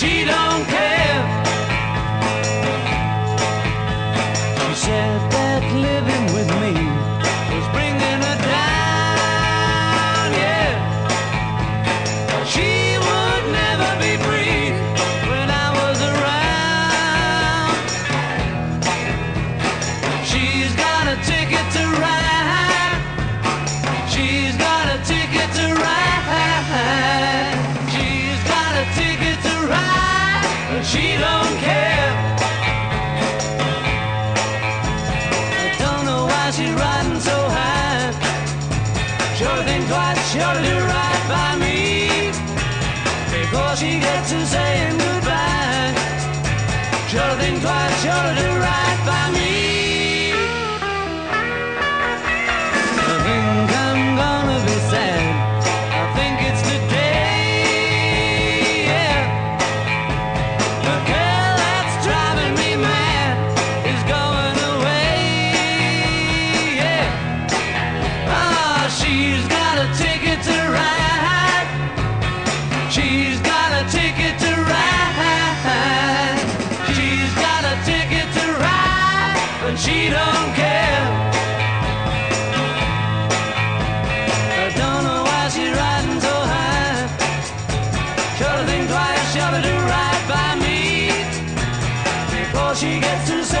She don't care. sure to do right by me before she gets to saying goodbye. Sure to think twice, sure to do right. She's got a ticket to ride. She's got a ticket to ride, and she don't care. I don't know why she's riding so high. She think twice, do right by me before she gets to.